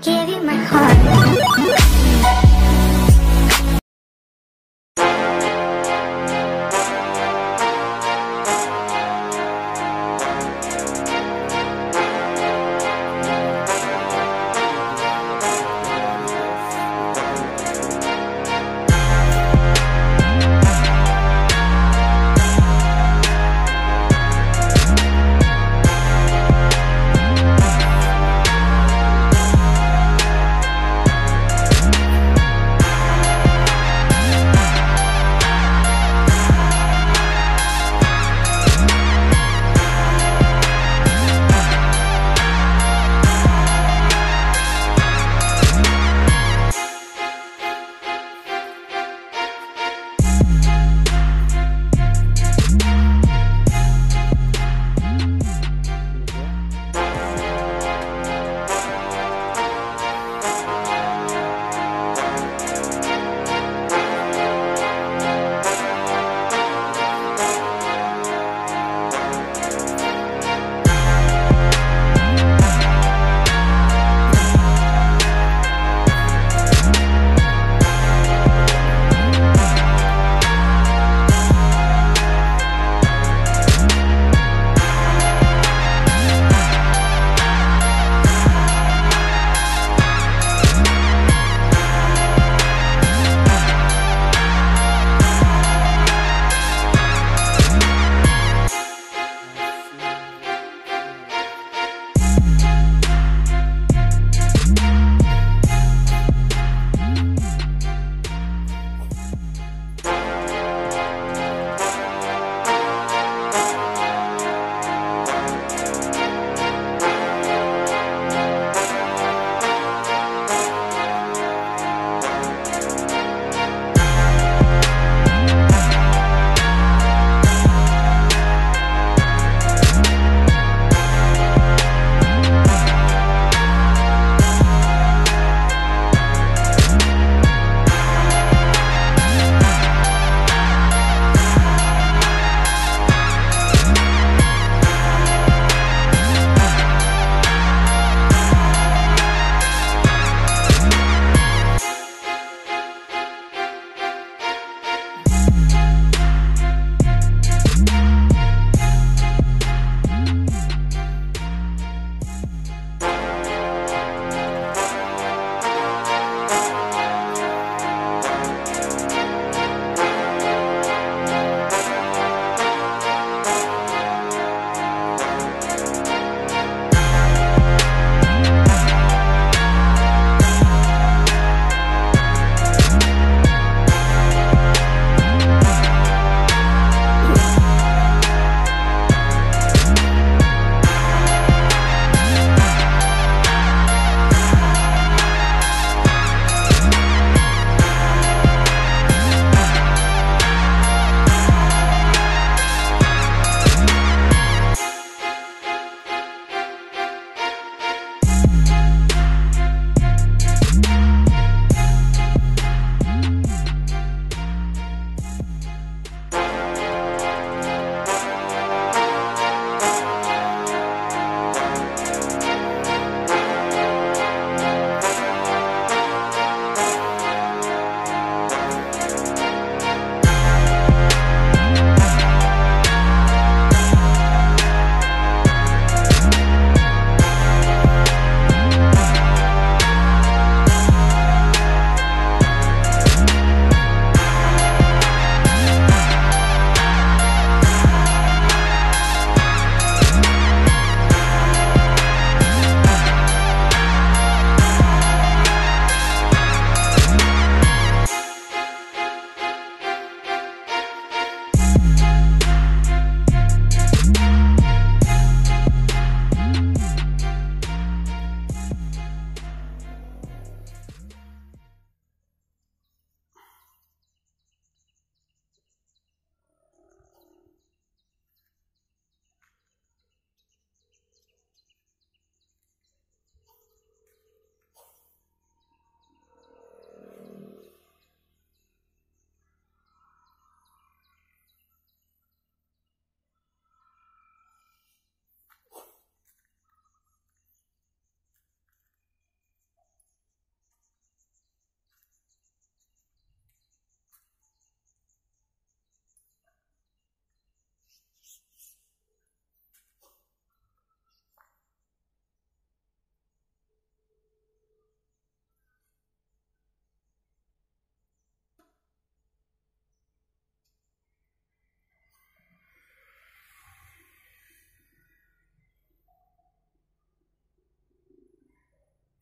give you my heart.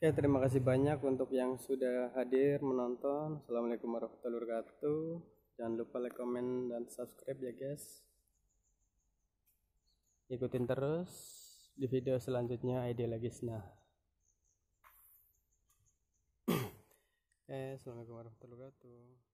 Oke, terima kasih banyak untuk yang sudah hadir menonton. Assalamualaikum warahmatullahi wabarakatuh. Jangan lupa like, comment, dan subscribe ya guys. Ikutin terus di video selanjutnya ID lagi. Oke, assalamualaikum warahmatullahi wabarakatuh.